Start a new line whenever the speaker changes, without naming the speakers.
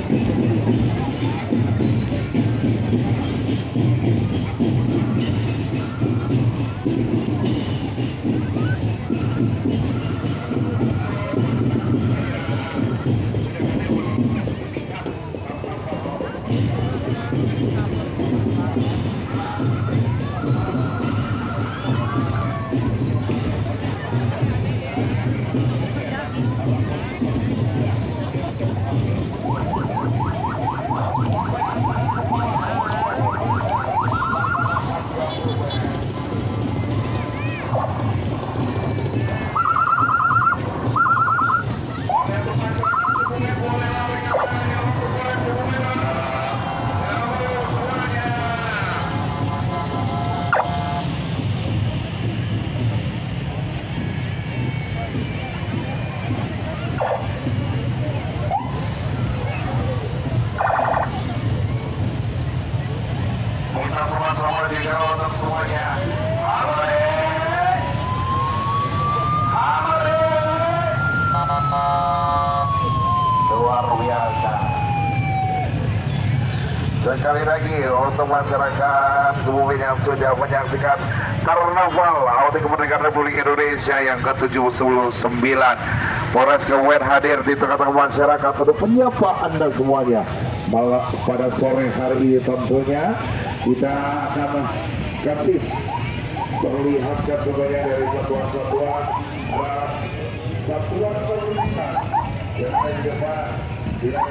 よっしゃ! Sekali lagi untuk masyarakat Kebumen yang sudah menyaksikan Karnaval Auto Kemerdekaan Republik Indonesia yang ke-79 Polres Kabupaten hadir di tengah-tengah masyarakat untuk menyapa Anda semuanya. Malah pada sore hari ini tentunya kita akan kasih perlihatkan sebanyak dari satuan-satuan uh, satuan pemerintah. Yang akan juga dilakukan Thank you.